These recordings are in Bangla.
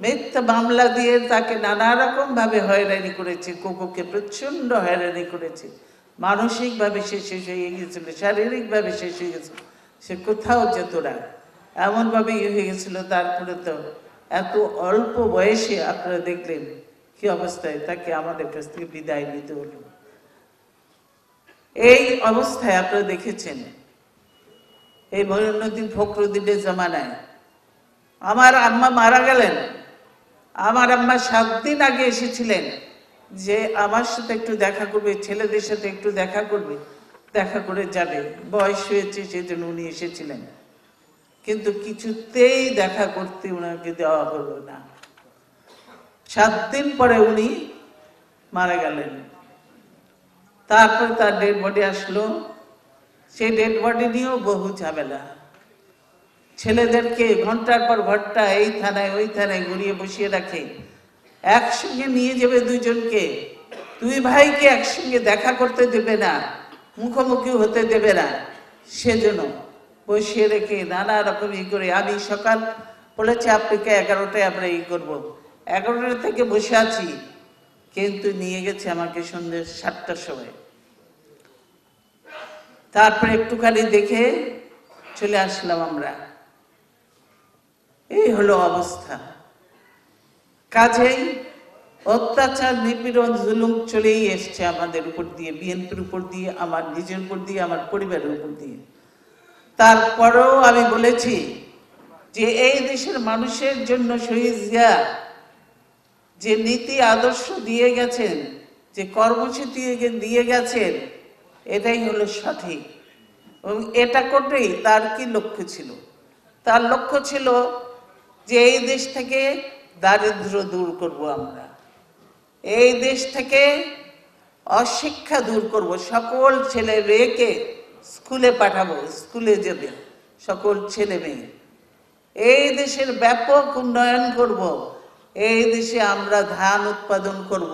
মিথ্যা মামলা দিয়ে তাকে নানা রকম ভাবে হয়রানি করেছে কোকোকে প্রচণ্ড হয়রানি করেছে। মানসিকভাবে সে শেষ হয়ে গেছিল শারীরিকভাবে শেষ হয়ে গেছিল সে কোথাও যেত না। এমনভাবে ইয়ে হয়ে গেছিল তারপরে তো এত অল্প বয়সে আপনারা দেখলেন কি অবস্থায় তাকে আমাদের কাছ থেকে বিদায় নিতে হলো। এই অবস্থায় আপনারা দেখেছেন, এই মহিনুদ্দিন ফখরুদ্দিনের জামানায়। আমার আম্মা মারা গেলেন। আমার আম্মা সাত দিন আগে এসেছিলেন যে আমার সাথে একটু দেখা করবে, ছেলেদের সাথে একটু দেখা করবে, দেখা করে যাবে। বয়স হয়েছে সেই জন্য উনি এসেছিলেন। কিন্তু কিছুতেই দেখা করতে ওনাকে দেওয়া হলো না। সাত দিন পরে উনি মারা গেলেন। তারপর তার ডেড বডি আসলো। সেই ডেড বডি নিয়েও বহু ঝামেলা। ছেলেদেরকে ঘণ্টার পর ঘণ্টা এই থানায়, ওই থানায় ঘুরিয়ে বসিয়ে রাখে। একসঙ্গে নিয়ে যাবে দুইজনকে দুই ভাইকে একসঙ্গে দেখা করতে দেবে না, মুখোমুখি হতে দেবে না। সেজন্য বসিয়ে রেখে নানা রকম ই করে আমি সকাল বলেছি আপনাকে এগারোটায় আমরা ই করব। এগারোটা থেকে বসে আছি, কিন্তু নিয়ে গেছে আমাকে সন্ধ্যে সাতটার সময়। তারপরে একটুখানি দেখে চলে আসলাম আমরা। এই হলো অবস্থা। কাজেই অত্যাচার, নিপীড়ন, জুলুম চলেই এসছে আমাদের উপর দিয়ে, বিএনপির উপর দিয়ে, আমার নিজের উপর দিয়ে, আমার পরিবারের উপর দিয়ে। তারপরেও আমি বলেছি যে এই দেশের মানুষের জন্য শহীদ জিয়া যে নীতি আদর্শ দিয়ে গেছেন, যে কর্মসূচি দিয়ে গেছেন, এটাই হলো সঠিক। এবং এটা করতেই তার কি লক্ষ্য ছিল? তার লক্ষ্য ছিল যে এই দেশ থেকে দারিদ্র দূর করব আমরা, এই দেশ থেকে অশিক্ষা দূর করব, সকল ছেলে মেয়েকে স্কুলে পাঠাবো, স্কুলে যাবে সকল ছেলে মেয়ে। এই দেশের ব্যাপক উন্নয়ন করব, এই দেশে আমরা ধান উৎপাদন করব,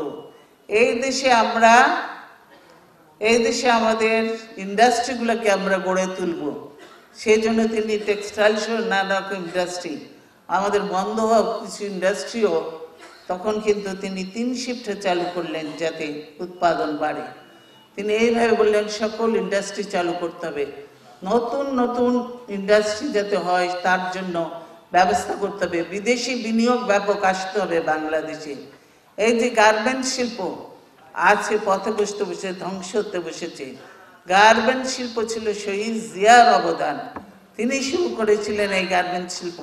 এই দেশে আমরা, এই দেশে আমাদের ইন্ডাস্ট্রিগুলোকে আমরা গড়ে তুলব। সেই জন্য তিনি টেক্সটাইল সহ নানা রকম ইন্ডাস্ট্রি আমাদের বন্ধ হওয়া কিছু ইন্ডাস্ট্রিও তখন কিন্তু তিনি তিন শিফটে চালু করলেন যাতে উৎপাদন বাড়ে। তিনি এইভাবে বললেন, সকল ইন্ডাস্ট্রি চালু করতে হবে। নতুন নতুন ইন্ডাস্ট্রি যাতে হয়, তার জন্য ব্যবস্থা করতে হবে। বিদেশি বিনিয়োগ ব্যাপক আসতে হবে বাংলাদেশে। এই যে গার্মেন্ট শিল্প আছে পথে বসতে বসে, ধ্বংস হতে বসেছে। গার্মেন্ট শিল্প ছিল শহীদ জিয়ার অবদান। তিনি শুরু করেছিলেন এই গার্মেন্ট শিল্প।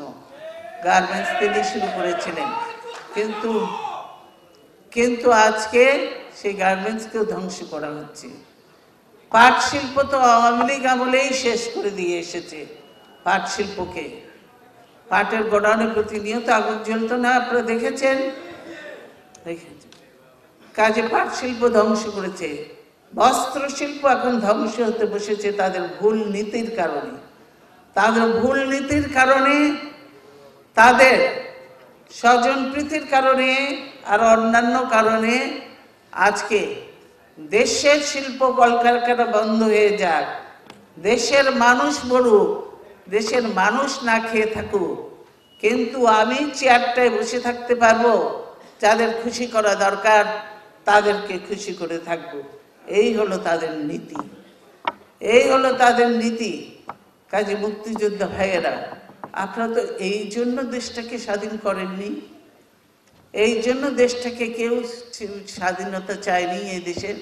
গার্মেন্টস তিনি শুরু করেছিলেন। কিন্তু কিন্তু আজকে সেই গার্মেন্টসকেও ধ্বংস করা হচ্ছে। পাট শিল্প তো আওয়ামী লীগ আমলেই শেষ করে দিয়ে এসেছে পাট শিল্পকে। পাটের গোডাউনে প্রতিনিয়ত আগুন জ্বলতো না, আপনারা দেখেছেন? দেখেছেন কাজে পাট শিল্প ধ্বংস করেছে। বস্ত্র শিল্প এখন ধ্বংস হতে বসেছে তাদের ভুল নীতির কারণে। তাদের ভুল নীতির কারণে তাদের স্বজন প্রীতির কারণে আর অন্যান্য কারণে আজকে দেশের শিল্প কলকারখানা বন্ধ হয়ে যাক। দেশের মানুষ মরুক, দেশের মানুষ না খেয়ে থাকুক। কিন্তু আমি চেয়ারটায় বসে থাকতে পারব, যাদের খুশি করা দরকার তাদেরকে খুশি করে থাকব। এই হলো তাদের নীতি। এই হলো তাদের নীতি। কাজে মুক্তিযোদ্ধা ভাইয়েরা আপনারা তো এই জন্য দেশটাকে স্বাধীন করেননি। এই জন্য দেশটাকে কেউ স্বাধীনতা চায়নি এই দেশের।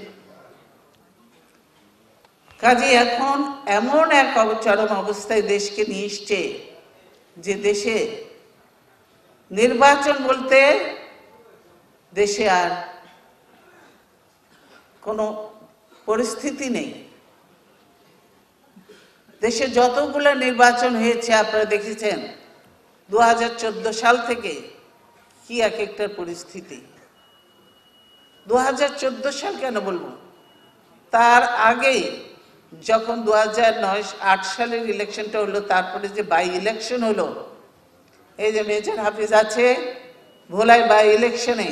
কাজে এখন এমন এক চরম অবস্থায় দেশকে নিয়ে এসছে যে দেশে নির্বাচন বলতে দেশে আর কোনো পরিস্থিতি নেই। দেশে যতগুলো নির্বাচন হয়েছে, আপনারা দেখেছেন? দু হাজার চোদ্দ সাল থেকে কি এক একটা পরিস্থিতি। দু হাজার চোদ্দ সাল কেন বলব? তার আগেই যখন দু আট সালের ইলেকশনটা হলো, তারপরে যে বাই ইলেকশন হলো, এই যে মেজর হাফিজ আছে ভোলাই বাই ইলেকশনে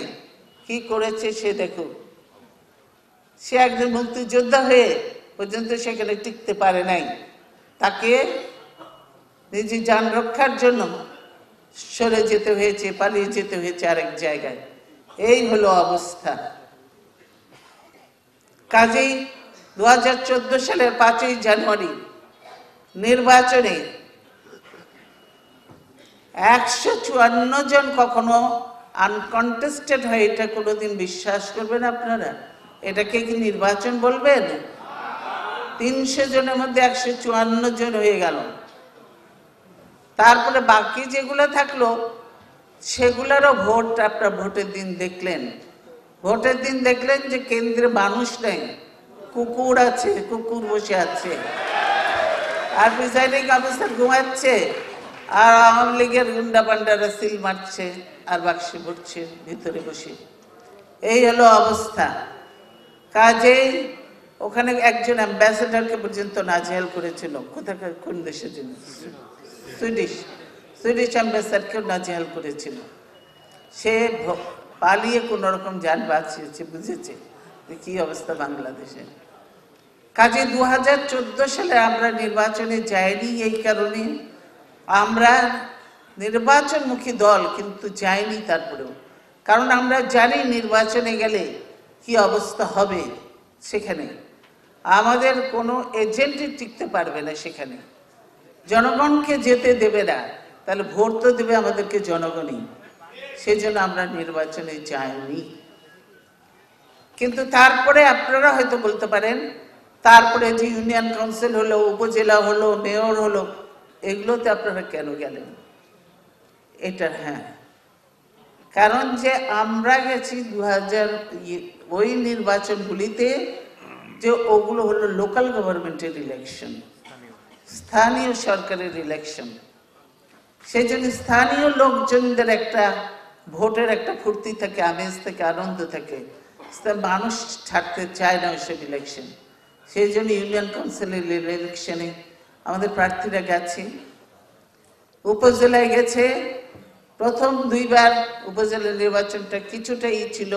কি করেছে সে দেখুক সে একজন মুক্তিযোদ্ধা হয়ে পর্যন্ত সেখানে টিকতে পারে নাই। তাকে নিজে যান রক্ষার জন্য সরে যেতে হয়েছে, পালিয়ে যেতে হয়েছে আরেক জায়গায়। এই হলো অবস্থা। কাজেই দু হাজার চোদ্দ সালের পাঁচই জানুয়ারি নির্বাচনে একশো চুয়ান্ন জন কখনো আনকন্টেস্টেড হয় এটা কোনোদিন বিশ্বাস করবেন আপনারা? এটাকে কি নির্বাচন বলবেন? তিনশো জনের মধ্যে একশো চুয়ান্ন জন হয়ে গেল। তারপরে বাকি যেগুলো থাকল, সেগুলোরও ভোট আপনার ভোটের দিন দেখলেন। ভোটের দিন দেখলেন যে কেন্দ্রে মানুষ নেই, কুকুর আছে, কুকুর বসে আছে। আর প্রিসাইডিং অফিসার ঘুমাচ্ছে, আর আওয়ামী লীগের গুন্ডা পান্ডারা সিল মারছে আর বাক্সে ভরছে ভিতরে বসে। এই হলো অবস্থা। কাজেই ওখানে একজন অ্যাম্বাসেডারকে পর্যন্ত নাজেহাল করেছিল। কোথাকার কোন দেশের জন্য সুইডিশ। সুইডিশ অ্যাম্বাসেডারকেও নাজেহাল করেছিল। সে পালিয়ে কোন রকম যান বাঁচিয়েছে, বুঝেছে কি অবস্থা বাংলাদেশে কাজে দু হাজার চোদ্দ সালে আমরা নির্বাচনে যাইনি এই কারণে। আমরা নির্বাচনমুখী দল, কিন্তু যাইনি তারপরেও। কারণ আমরা জানি নির্বাচনে গেলে কি অবস্থা হবে সেখানে। আমাদের কোনো এজেন্টই টিকতে পারবে না সেখানে। জনগণকে যেতে দেবে না, তাহলে ভোট তো দেবে আমাদেরকে জনগণই। সেই জন্য আমরা নির্বাচনে যাইনি। কিন্তু তারপরে আপনারা হয়তো বলতে পারেন, তারপরে যে ইউনিয়ন কাউন্সিল হলো, উপজেলা হলো, মেয়র হলো, এগুলোতে আপনারা কেন গেলেন? এটা হ্যাঁ। কারণ যে আমরা গেছি দু হাজার ওই নির্বাচনগুলিতে যে ওগুলো হলো লোকাল গভর্নমেন্টের ইলেকশন স্থানীয়। সরকারের ইলেকশন সেই জন্য স্থানীয় লোকজনদের একটা ভোটের একটা ফুর্তি থাকে আমেজ থাকে আনন্দ থাকে। মানুষ ছাড়তে চায় না ওইসব ইলেকশন সেই জন্য ইউনিয়ন কাউন্সিলের ইলেকশনে আমাদের প্রার্থীরা গেছে। উপজেলায় গেছে। প্রথম দুইবার উপজেলা নির্বাচনটা কিছুটাই ছিল।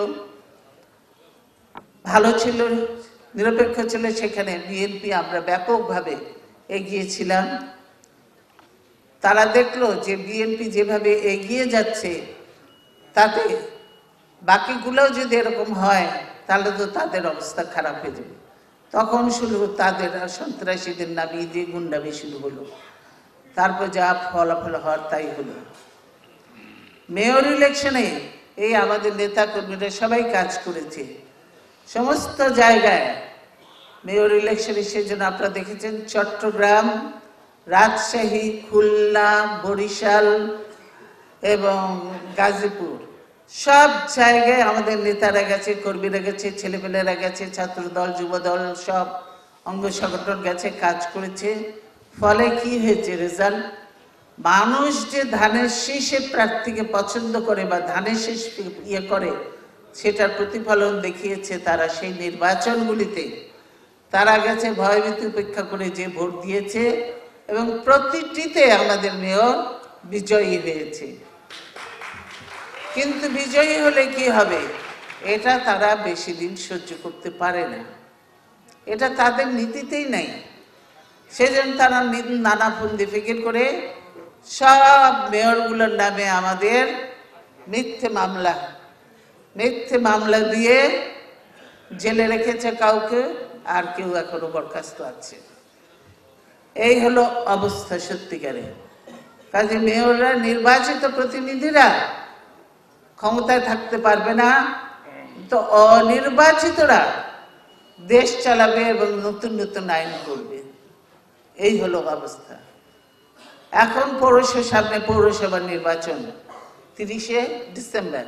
ভালো ছিল। নিরপেক্ষ ছিল সেখানে বিএনপি, আমরা ব্যাপকভাবে এগিয়েছিলাম। তারা দেখল যে বিএনপি যেভাবে এগিয়ে যাচ্ছে, তাতে বাকিগুলোও যদি এরকম হয়, তাহলে তো তাদের অবস্থা খারাপ হয়ে যাবে। তখন শুরু তাদের সন্ত্রাসীদের নামিয়ে দিয়ে গুন্ডামি শুরু হলো। তারপর যা ফলাফল হওয়ার তাই হলো। মেয়র ইলেকশনে এই আমাদের নেতা কর্মীরা সবাই কাজ করেছে। সমস্ত জায়গায় মেয়র ইলেকশনে সেজন্য আপনারা দেখেছেন, চট্টগ্রাম, রাজশাহী, খুলনা, বরিশাল এবং গাজীপুর। সব জায়গায় আমাদের নেতারা গেছে, কর্মীরা গেছে, ছেলেপেলেরা গেছে, ছাত্রদল, যুবদল সব অঙ্গ সংগঠন গেছে, কাজ করেছে। ফলে কি হয়েছে রেজাল্ট মানুষ যে ধানের শীষে প্রার্থীকে পছন্দ করে বা ধানের শীষ ইয়ে করে সেটার প্রতিফলন দেখিয়েছে তারা সেই নির্বাচনগুলিতে। তারা গেছে ভয়ভীতি উপেক্ষা করে যে ভোট দিয়েছে এবং প্রতিটিতে আমাদের মেয়র বিজয়ী হয়েছে। কিন্তু বিজয়ী হলে কি হবে? এটা তারা বেশি দিন সহ্য করতে পারে না। এটা তাদের নীতিতেই নাই। সেজন্য তারা নানা ফন্দি ফিকির করে সব মেয়রগুলোর নামে আমাদের মিথ্যে মামলা মিথ্যে মামলা দিয়ে জেলে রেখেছে কাউকে, আর কেউ এখনও বরখাস্ত আছে। এই হলো অবস্থা সত্যিকারে কাজে মেয়ররা, নির্বাচিত প্রতিনিধিরা ক্ষমতায় থাকতে পারবে না। তো অনির্বাচিতরা দেশ চালাবে এবং নতুন নতুন আইন করবে। এই হলো অবস্থা। এখন পৌরসভা, সামনে পৌরসভা নির্বাচন, তিরিশে ডিসেম্বর।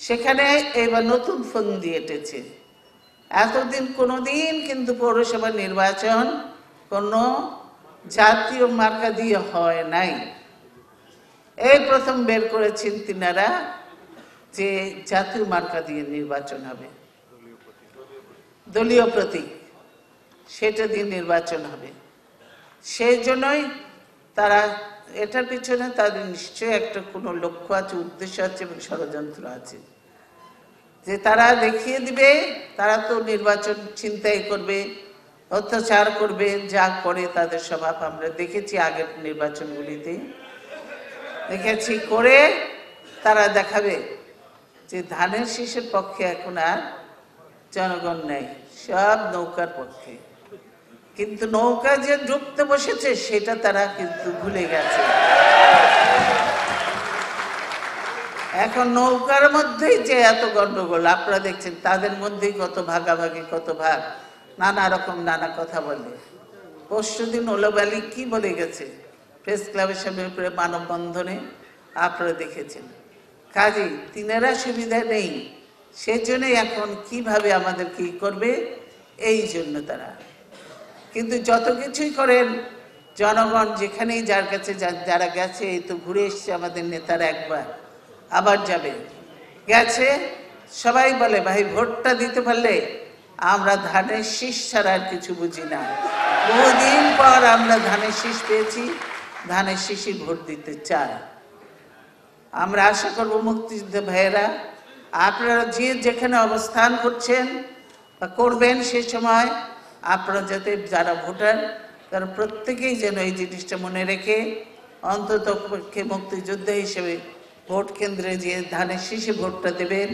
সেখানে এবার নতুন ফোন দিয়ে এটেছে এতদিন কোনোদিন কিন্তু পৌরসভা নির্বাচন কোনো জাতীয় মার্কা দিয়ে হয় নাই। এই প্রথম বের করেছেন তিনারা যে জাতীয় মার্কা দিয়ে নির্বাচন হবে। দলীয় প্রতীক, সেটা দিয়ে নির্বাচন হবে। সেই জন্যই তারা এটার পিছনে তাদের নিশ্চয়ই একটা কোনো লক্ষ্য আছে, উদ্দেশ্য আছে এবং ষড়যন্ত্র আছে। যে তারা দেখিয়ে দিবে, তারা তো নির্বাচন চিন্তাই করবে, অত্যাচার করবে, যা করে তাদের স্বভাব। আমরা দেখেছি আগের নির্বাচনগুলিতে। দেখেছি করে তারা দেখাবে যে ধানের শীষের পক্ষে এখন আর জনগণ নেই, সব নৌকার পক্ষে। কিন্তু নৌকা যে ডুবতে বসেছে, সেটা তারা কিন্তু ভুলে গেছে। এখন নৌকার মধ্যেই যে এত গন্ডগোল, আপনারা দেখছেন, তাদের মধ্যেই কত ভাগাভাগি, কত ভাগ, নানা রকম নানা কথা বলে। পরশু দিন ওলোবালি কি বলে গেছে? প্রেস ক্লাবের সামনে উপরে মানববন্ধনে আপনারা দেখেছেন। কাজে, তিনারা সুবিধা নেই। সেজন্যই এখন কীভাবে আমাদের কি করবে, এই জন্য তারা কিন্তু যত কিছুই করেন, জনগণ যেখানেই যার কাছে যারা গেছে, এই তো ঘুরে এসছে আমাদের নেতারা একবার। আবার যাবে। গেছে, সবাই বলে, ভাই, ভোটটা দিতে পারলে আমরা ধানের শীষ ছাড়া আর কিছু বুঝি না। বহুদিন পর আমরা ধানের শীষ পেয়েছি, ধানের শীষই ভোট দিতে চাই আমরা আশা করব, মুক্তিযুদ্ধ ভাইয়েরা, আপনারা যে যেখানে অবস্থান করছেন বা করবেন সে সময় আপনারা যাতে যারা ভোটার, তারা প্রত্যেকেই যেন এই জিনিসটা মনে রেখে অন্তত পক্ষে মুক্তিযোদ্ধা হিসেবে ভোট কেন্দ্রে যে ধানের শীষে ভোটটা দেবেন,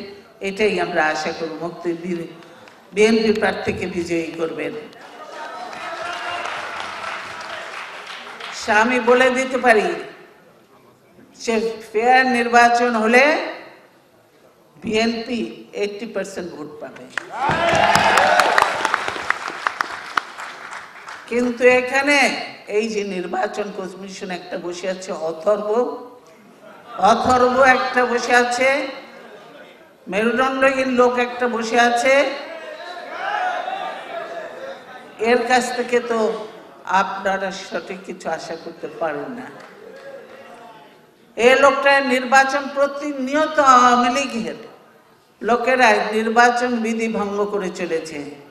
এটাই আমরা আশা করব। মুক্তি বিএনপি প্রার্থীকে বিজয়ী করবেন। আমি বলে দিতে পারি, সে ফেয়ার নির্বাচন হলে বিএনপি এইটটি পার্সেন্ট ভোট পাবে। কিন্তু এখানে এই যে নির্বাচন কমিশন একটা বসে আছে, অথর্ব। অথর্ব একটা বসে আছে, মেরুদণ্ডহীন লোক একটা বসে আছে। এর কাছ থেকে তো আপনারা সঠিক কিছু আশা করতে পারেন না। এই লোকটা নির্বাচন প্রতিনিয়ত আওয়ামী লীগের। লোকেরা নির্বাচন বিধি ভঙ্গ করে চলেছে।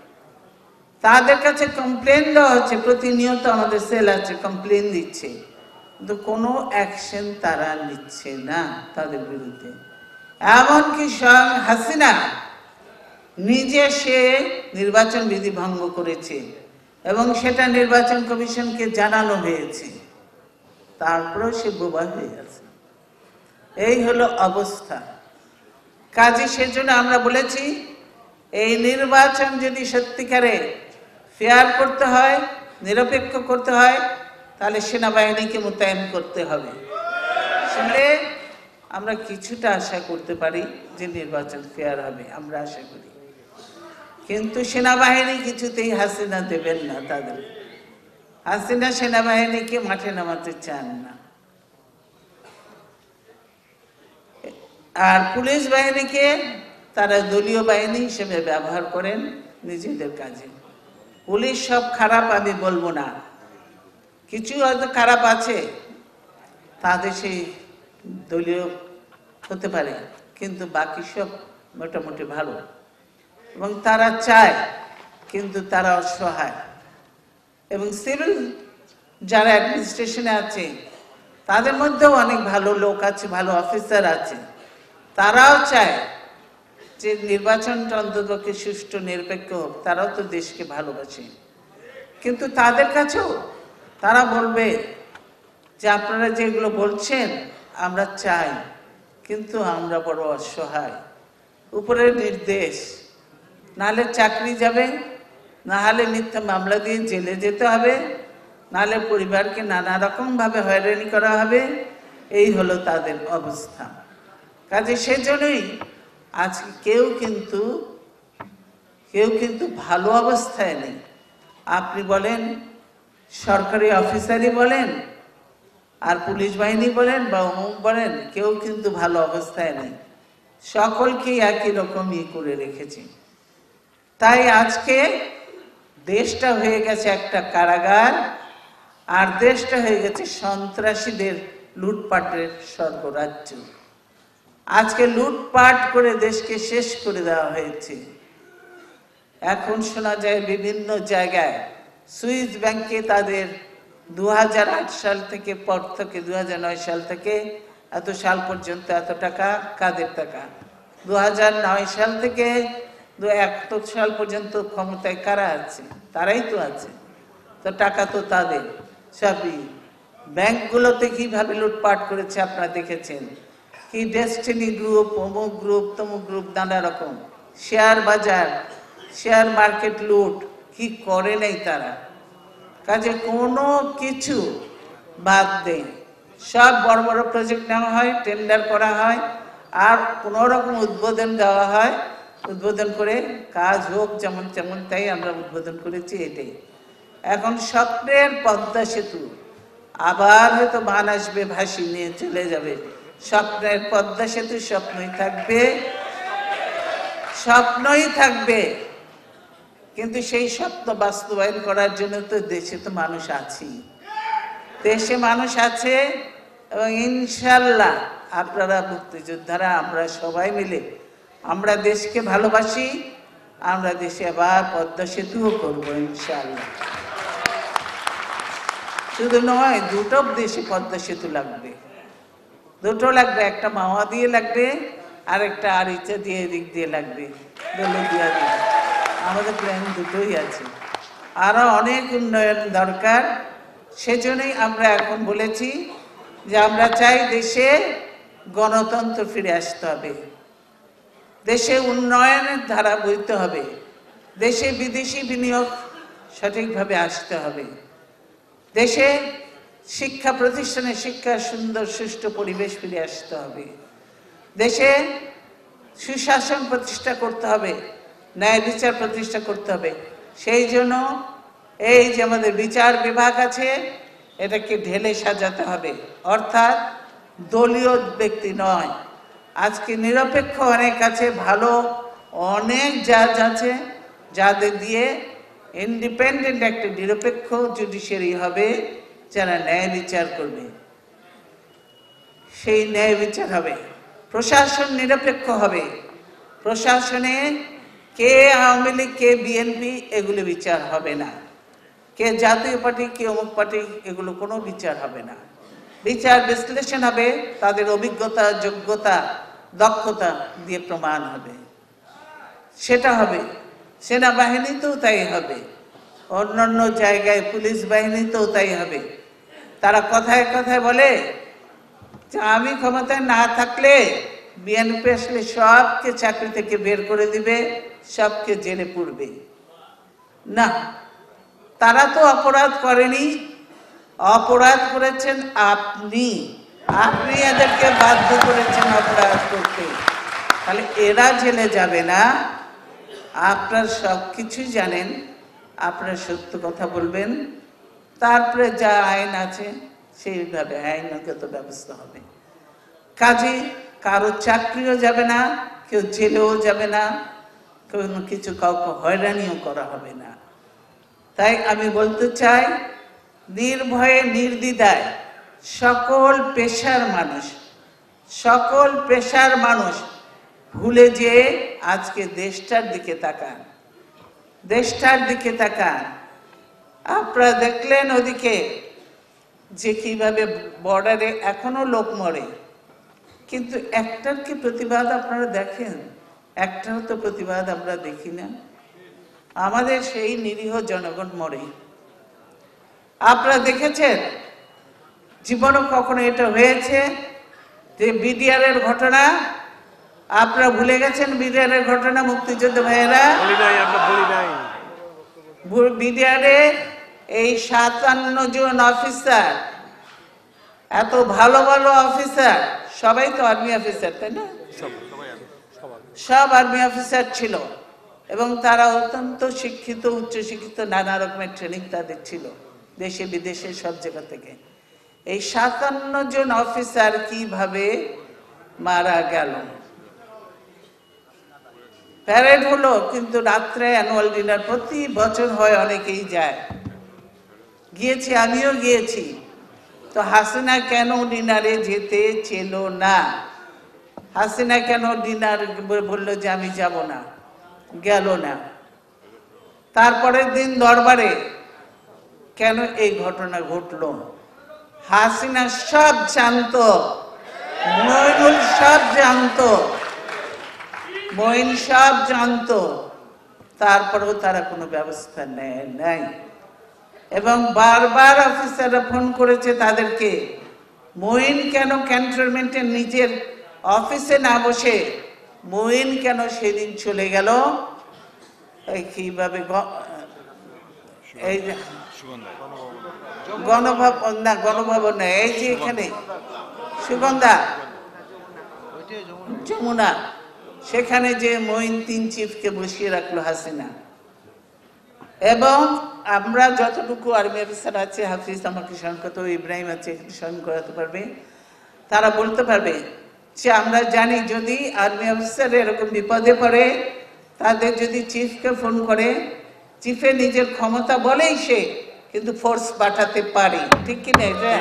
তাদের কাছে কমপ্লেন দেওয়া হচ্ছে, প্রতিনিয়ত আমাদের সেল আছে কমপ্লেন দিচ্ছে। কিন্তু কোনো অ্যাকশন তারা নিচ্ছে না তাদের বিরুদ্ধে। এমনকি স্বয়ং হাসিনা নিজে সে নির্বাচন বিধি ভঙ্গ করেছে এবং সেটা নির্বাচন কমিশনকে জানানো হয়েছে। তারপরেও সে বোবা হয়ে আছে এই হলো অবস্থা। কাজে সেজন্য আমরা বলেছি, এই নির্বাচন যদি সত্যিকারে ফেয়ার করতে হয়, নিরপেক্ষ করতে হয়, তাহলে সেনাবাহিনীকে মোতায়েন করতে হবে। শুনলে আমরা কিছুটা আশা করতে পারি যে নির্বাচন ফেয়ার হবে, আমরা আশা করি। কিন্তু সেনাবাহিনী কিছুতেই হাসিনা দেবেন না তাদের। হাসিনা সেনাবাহিনীকে মাঠে নামাতে চান না। আর পুলিশ বাহিনীকে তারা দলীয় বাহিনী হিসেবে ব্যবহার করেন নিজেদের কাজে। পুলিশ সব খারাপ, আমি বলব না। কিছু হয়তো খারাপ আছে তাদের সেই দলীয় হতে পারে, কিন্তু বাকি সব মোটামুটি ভালো। এবং তারা চায়, কিন্তু তারা অসহায়। এবং সিভিল যারা অ্যাডমিনিস্ট্রেশনে আছে, তাদের মধ্যেও অনেক ভালো লোক আছে, ভালো অফিসার আছে। তারাও চায় যে নির্বাচনটা অন্ততপক্ষে সুষ্ঠু, নিরপেক্ষ হোক, তারাও তো দেশকে ভালোবাসে। কিন্তু তাদের কাছেও তারা বলবে যে আপনারা যেগুলো বলছেন, আমরা চাই, কিন্তু আমরা বড় অসহায়। উপরের নির্দেশ নাহলে চাকরি যাবে না হলে মিথ্যা মামলা দিয়ে জেলে যেতে হবে নাহলে পরিবারকে নানা রকমভাবে হয়রানি করা হবে, এই হলো তাদের অবস্থা। কাজে সেজন্যই আজকে কেউ কিন্তু কেউ কিন্তু ভালো অবস্থায় নেই। আপনি বলেন, সরকারি অফিসারই বলেন, আর পুলিশ বাহিনী বলেন বা অমুক বলেন, কেউ কিন্তু ভালো অবস্থায় নেই। সকলকেই একই রকম ই করে রেখেছে। তাই আজকে দেশটা হয়ে গেছে একটা কারাগার, আর দেশটা হয়ে গেছে সন্ত্রাসীদের লুটপাটের স্বর্গরাজ্য। আজকে লুটপাট করে দেশকে শেষ করে দেওয়া হয়েছে। এখন শোনা যায় বিভিন্ন জায়গায় সুইস ব্যাংকে তাদের দু হাজার আট সাল থেকে পর থেকে দু হাজার নয় সাল থেকে এত সাল পর্যন্ত এত টাকা, কাদের টাকা? দু হাজার নয় সাল থেকে দু এত সাল পর্যন্ত ক্ষমতায় কারা আছে? তারাই তো আছে। তো টাকা তো তাদের। সবই। ব্যাংকগুলোতে কীভাবে লুটপাট করেছে আপনারা দেখেছেন? কি ডেস্টিনি গ্রুপ অমুক গ্রুপ তমুক গ্রুপ নানা রকম। শেয়ার বাজার শেয়ার মার্কেট লুট কি করে নেই তারা? কাজে কোনো কিছু বাদ দেয় সব বড় বড় প্রজেক্ট নেওয়া হয় টেন্ডার করা হয়, আর কোনো রকম উদ্বোধন দেওয়া হয়। উদ্বোধন করে কাজ হোক, যেমন তেমন তাই আমরা উদ্বোধন করেছি এটাই। এখন স্বপ্নের পদ্মা সেতু। আবার হয়তো মান আসবে ভাসি নিয়ে চলে যাবে। স্বপ্নের পদ্মা সেতু স্বপ্নই থাকবে। স্বপ্নই থাকবে। কিন্তু সেই স্বপ্ন বাস্তবায়ন করার জন্য তো দেশে তো মানুষ আছেই দেশে মানুষ আছে এবং ইনশাল্লাহ আপনারা মুক্তিযোদ্ধারা, আমরা সবাই মিলে আমরা দেশকে ভালোবাসি, আমরা দেশে আবার পদ্মা সেতুও করব ইনশাল্লাহ। শুধু নয়, দুটো দেশে পদ্মা সেতু লাগবে। দুটো লাগবে, একটা মাওয়া দিয়ে লাগবে, আর একটা আরিচা দিয়ে, এদিক দিয়ে লাগবে দোলেদিয়া দিয়ে আমাদের প্ল্যান দুটোই আছে। আরও অনেক উন্নয়ন দরকার, সেজন্যই আমরা এখন বলেছি যে আমরা চাই দেশে গণতন্ত্র ফিরে আসতে হবে। দেশে উন্নয়নের ধারা বইতে হবে। দেশে বিদেশি বিনিয়োগ সঠিকভাবে আসতে হবে। দেশে শিক্ষা প্রতিষ্ঠানে শিক্ষার সুন্দর, সুষ্ঠু পরিবেশ ফিরে আসতে হবে। দেশে সুশাসন প্রতিষ্ঠা করতে হবে, ন্যায় বিচার প্রতিষ্ঠা করতে হবে। সেই জন্য এই যে আমাদের বিচার বিভাগ আছে, এটাকে ঢেলে সাজাতে হবে। অর্থাৎ দলীয় ব্যক্তি নয়, আজকে নিরপেক্ষ অনেক আছে, ভালো অনেক জাজ আছে, যাদের দিয়ে ইন্ডিপেন্ডেন্ট একটা নিরপেক্ষ জুডিশিয়ারি হবে। যারা ন্যায় বিচার করবে। সেই ন্যায় বিচার হবে। প্রশাসন নিরপেক্ষ হবে। প্রশাসনে কে আওয়ামী লীগ, কে বিএনপি, এগুলো বিচার হবে না। কে জাতীয় পার্টি, কে অমুক পার্টি, এগুলো কোনো বিচার হবে না। বিচার বিশ্লেষণ হবে, তাদের অভিজ্ঞতা, যোগ্যতা, দক্ষতা দিয়ে প্রমাণ হবে। সেটা হবে। সেনাবাহিনীতেও তাই হবে। অন্যান্য জায়গায় পুলিশ বাহিনীতেও তাই হবে। তারা কথায় কথায় বলে, যে আমি ক্ষমতায় না থাকলে বিএনপি আসলে সবকে চাকরি থেকে বের করে দিবে, সবকে জেলে পড়বে। না, তারা তো অপরাধ করেনি। অপরাধ করেছেন আপনি। আপনি এদেরকে বাধ্য করেছেন অপরাধ করতে। তাহলে এরা জেলে যাবে না। আপনার সব কিছুই জানেন, আপনার সত্য কথা বলবেন। তারপরে যা আইন আছে, সেইভাবে আইনগত ব্যবস্থা হবে। কাজে কারও চাকরিও যাবে না, কেউ জেলেও যাবে না, কোনো কিছু কাউকে হয়রানিও করা হবে না। তাই আমি বলতে চাই, নির্ভয়ে, নির্দ্বিধায় সকল পেশার মানুষ, সকল পেশার মানুষ ভুলে যে আজকে দেশটার দিকে তাকান। দেশটার দিকে তাকান। আপনারা দেখলেন ওদিকে যে কীভাবে বর্ডারে এখনও লোক মরে। কিন্তু একটার কি প্রতিবাদ আপনারা দেখেন? একটার তো প্রতিবাদ আমরা দেখি না। আমাদের সেই নিরীহ জনগণ মরে। আপনারা দেখেছেন? জীবনও কখনো এটা হয়েছে যে বিডিআরের ঘটনা? আপনারা ভুলে গেছেন বিডিআর এর ঘটনা মুক্তিযুদ্ধ ভাইয়েরা? বলি এই সাতান্ন জন অফিসার এত ভালো ভালো অফিসার সবাই তো আর্মি অফিসার তাই না? সব আর্মি অফিসার ছিল, এবং তারা অত্যন্ত শিক্ষিত উচ্চ শিক্ষিত নানা রকমের ট্রেনিং তাদের ছিল, দেশে, বিদেশে, সব জায়গা থেকে। এই সাতান্ন জন অফিসার কীভাবে মারা গেল? প্যারেড হলো, কিন্তু রাত্রে অ্যানুয়াল ডিনার প্রতি বছর হয়, অনেকেই যায়। গিয়েছি, আমিও গিয়েছি। তো হাসিনা কেন ডিনারে যেতে ছিল না? হাসিনা কেন ডিনার বলল যে আমি যাব না? গেল না। তারপরের দিন দরবারে কেন এই ঘটনা ঘটলো? হাসিনা সব জানতো, মইনুল সব জানতো মইন সব জানতো। তারপরেও তারা কোনো ব্যবস্থা নেয় নাই। এবং বারবার অফিসাররা ফোন করেছে তাদেরকে, মঈন কেন ক্যান্টনমেন্টের নিজের অফিসে না বসে? মঈন কেন সেদিন চলে গেল? কীভাবে এই গণভবন না গণভবন না এই যে এখানে, সুগন্ধা, যমুনা, সেখানে যে মঈন তিন চিফকে বসিয়ে রাখল হাসিনা। এবং আমরা যতটুকু আর্মি অফিসার আছে হাফিজ আমাকে স্মরণ করতে হবে, ইব্রাহিম আছে এখানে স্মরণ করাতে পারবে। তারা বলতে পারবে যে আমরা জানি যদি আর্মি অফিসার এরকম বিপদে পড়ে তাদের যদি চিফকে ফোন করে চিফে নিজের ক্ষমতা বলেই সে কিন্তু ফোর্স পাঠাতে পারে। ঠিক কি না এটা?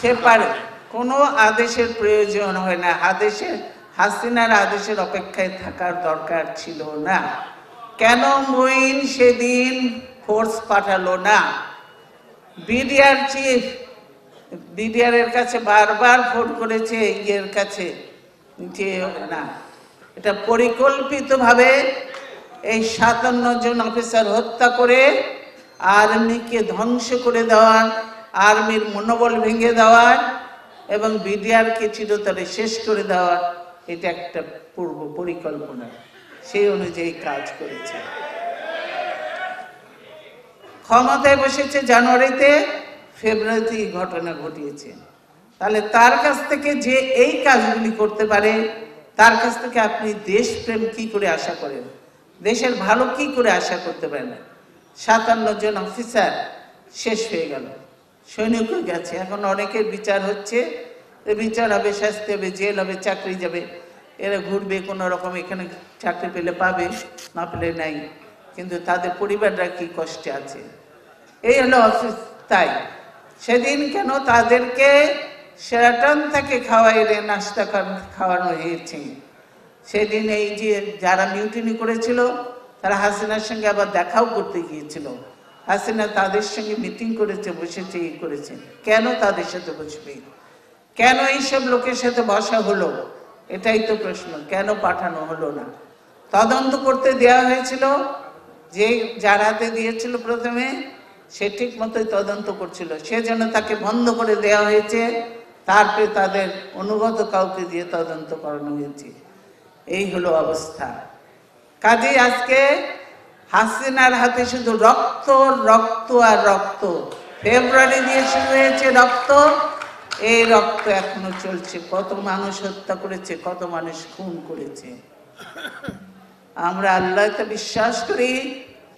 সে পারে। কোনো আদেশের প্রয়োজন হয় না। আদেশের হাসিনার আদেশের অপেক্ষায় থাকার দরকার ছিল না। কেন মঈন সেদিন ফোর্স পাঠালো না? বিডিআর চিফ বিডিআর এর কাছে বারবার ফোন করেছে, ইয়ের কাছে, যে না, এটা পরিকল্পিতভাবে এই সাতান্ন জন অফিসার হত্যা করে আর্মিকে ধ্বংস করে দেওয়ার, আর্মির মনোবল ভেঙে দেওয়ার এবং বিডিআরকে চিরতরে শেষ করে দেওয়ার, এটা একটা পূর্ব পরিকল্পনা। সেই অনুযায়ী কাজ করেছে। ক্ষমতায় বসেছে জানুয়ারিতে ফেব্রুয়ারিতে ঘটনা ঘটিয়েছে। তাহলে তার কাছ থেকে যে এই কাজগুলি করতে পারে, তার কাছ থেকে আপনি দেশপ্রেম কি করে আশা করেন? দেশের ভালো কি করে আশা করতে পারেন? সাতান্ন জন অফিসার শেষ হয়ে গেল। সৈনিকও গেছে। এখন অনেকের বিচার হচ্ছে। বিচার হবে, শাস্তি হবে, জেল হবে, চাকরি যাবে। এরা ঘুরবে কোনো রকম, এখানে চাকরি পেলে পাবে, না পেলে নাই। কিন্তু তাদের পরিবাররা কি কষ্টে আছে। এই হলো অফিস, তাই। সেদিন কেন তাদেরকে সেরাটন থেকে খাওয়াইলে নাস্তা খাওয়ানো হয়েছে। সেদিন এই যে যারা মিউটিনি করেছিল, তারা হাসিনার সঙ্গে আবার দেখাও করতে গিয়েছিল। হাসিনা তাদের সঙ্গে মিটিং করেছে, বসেছে এই করেছে। কেন তাদের সাথে বসবে? কেন এইসব লোকের সাথে বসা হলো? এটাই তো প্রশ্ন, কেন পাঠানো হলো না? তদন্ত করতে দেওয়া হয়েছিল যে যার হাতে দিয়েছিল প্রথমে, সে ঠিক মতোই তদন্ত করছিল। সেজন্য তাকে বন্ধ করে দেওয়া হয়েছে, তারপরে তাদের অনুগত কাউকে দিয়ে তদন্ত করানো হয়েছে। এই হলো অবস্থা। কাজেই আজকে হাসিনার হাতে শুধু রক্ত রক্ত আর রক্ত। ফেব্রুয়ারি দিয়ে শুরু হয়েছে রক্ত। এই রক্ত এখনও চলছে। কত মানুষ হত্যা করেছে, কত মানুষ খুন করেছে। আমরা আল্লাহতে বিশ্বাস করি,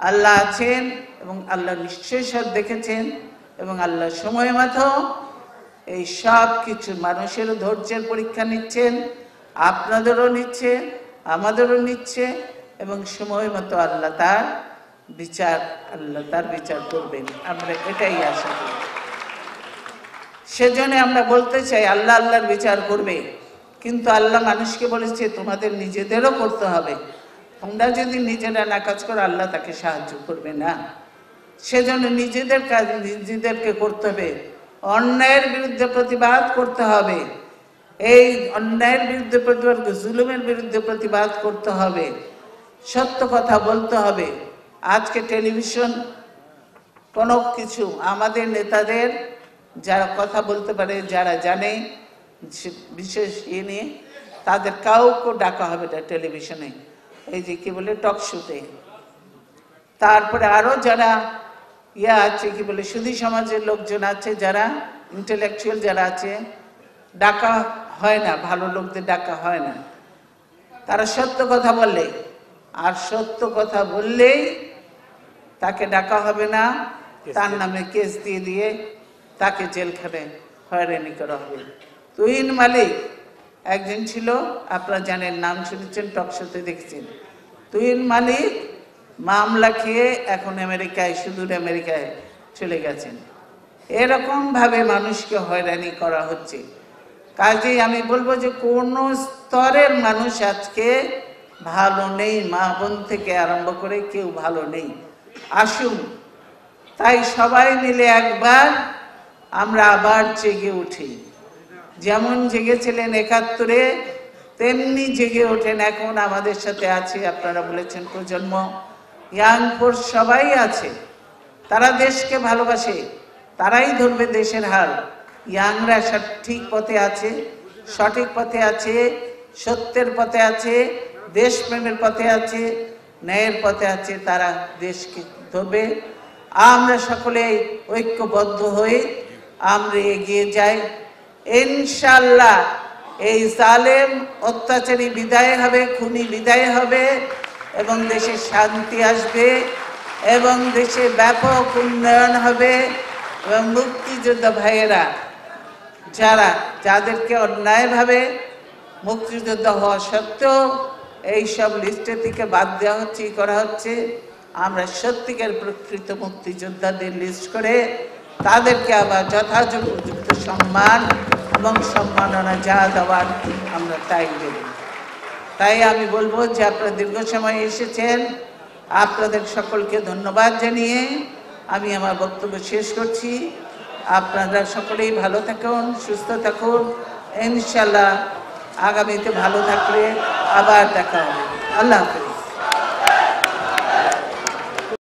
আল্লাহ আছেন এবং আল্লাহ নিশ্চয় সব দেখেছেন এবং আল্লাহ সময় মতো এই সব কিছু মানুষেরও ধৈর্যের পরীক্ষা নিচ্ছেন, আপনাদেরও নিচ্ছে, আমাদেরও নিচ্ছে এবং সময় মতো আল্লাহ তার বিচার, আল্লাহ তার বিচার করবেন। আমরা এটাই আশা করি। সেজন্য আমরা বলতে চাই, আল্লাহ আল্লাহর বিচার করবে। কিন্তু আল্লাহ মানুষকে বলেছে, তোমাদের নিজেদেরও করতে হবে। তোমরা যদি নিজেরা না কাজ করো, আল্লাহ তাকে সাহায্য করবে না। সেজন্য নিজেদের কাজ নিজেদেরকে করতে হবে। অন্যায়ের বিরুদ্ধে প্রতিবাদ করতে হবে। এই অন্যায়ের বিরুদ্ধে প্রতিবাদ, জুলুমের বিরুদ্ধে প্রতিবাদ করতে হবে। সত্য কথা বলতে হবে। আজকে টেলিভিশন কোনো কিছু আমাদের নেতাদের যারা কথা বলতে পারে যারা জানে বিশেষ ইয়ে নিয়ে তাদের কাউকে ডাকা হবে না টেলিভিশনে। এই যে কি বলে টক শোতে। তারপরে আরও যারা ইয়া আছে কি বলে সুধী সমাজের লোকজন আছে যারা ইন্টেলেকচুয়াল যারা আছে ডাকা হয় না ভালো লোকদের ডাকা হয় না। তারা সত্য কথা বলে। আর সত্য কথা বললেই তাকে ডাকা হবে না। তার নামে কেস দিয়ে দিয়ে তাকে জেলখানে হয়রানি করা হবে। তুহিন মালিক একজন ছিল, আপনারা জানেন, নাম শুনেছেন টকশোতে দেখছেন। তুহিন মালিক মামলা খেয়ে এখন আমেরিকায়, সুদূর আমেরিকায় চলে গেছেন। এরকম ভাবে মানুষকে হয়রানি করা হচ্ছে। কাজেই আমি বলব যে, কোন স্তরের মানুষ আজকে ভালো নেই, মা বোন থেকে আরম্ভ করে কেউ ভালো নেই। আসুন, তাই সবাই মিলে একবার আমরা আবার জেগে উঠি। যেমন জেগেছিলেন একাত্তরে, তেমনি জেগে ওঠেন এখন আমাদের সাথে আছে, আপনারা বলেছেন প্রজন্ম। ইয়াং ফোর্স সবাই আছে, তারা দেশকে ভালোবাসে, তারাই ধরবে দেশের হাল ইয়াংরা সঠিক পথে আছে, সঠিক পথে আছে, সত্যের পথে আছে, দেশপ্রেমের পথে আছে, ন্যায়ের পথে আছে, তারা দেশকে ধরবে। আমরা সকলে ঐক্যবদ্ধ হয়ে আমরা এগিয়ে যাই। ইনশাল্লাহ এই জালেম অত্যাচারী বিদায় হবে, খুনি বিদায় হবে এবং দেশে শান্তি আসবে এবং দেশে ব্যাপক উন্নয়ন হবে এবং মুক্তিযোদ্ধা ভাইয়েরা, যারা যাদেরকে অন্যায়ভাবে মুক্তিযোদ্ধা হওয়া সত্ত্বেও এইসব লিস্টে থেকে বাদ দেওয়া হচ্ছে করা হচ্ছে। আমরা সত্যিকার প্রকৃত মুক্তিযোদ্ধাদের লিস্ট করে তাদেরকে আবার যথাযথ সম্মান এবং সম্মাননা যা দেওয়ার আমরা তাই দেব। তাই আমি বলব যে আপনারা দীর্ঘ সময় এসেছেন, আপনাদের সকলকে ধন্যবাদ জানিয়ে আমি আমার বক্তব্য শেষ করছি। আপনারা সকলেই ভালো থাকুন, সুস্থ থাকুন। ইনশাল্লাহ আগামীতে ভালো থাকলে আবার দেখা হবে। আল্লাহ হাফিজ।